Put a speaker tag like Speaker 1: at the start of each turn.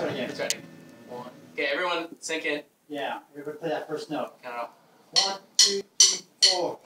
Speaker 1: start again.
Speaker 2: It's ready. One. Okay, everyone sink in.
Speaker 1: Yeah, we're gonna play that first note.
Speaker 2: Count it off.
Speaker 1: One, two, three, four.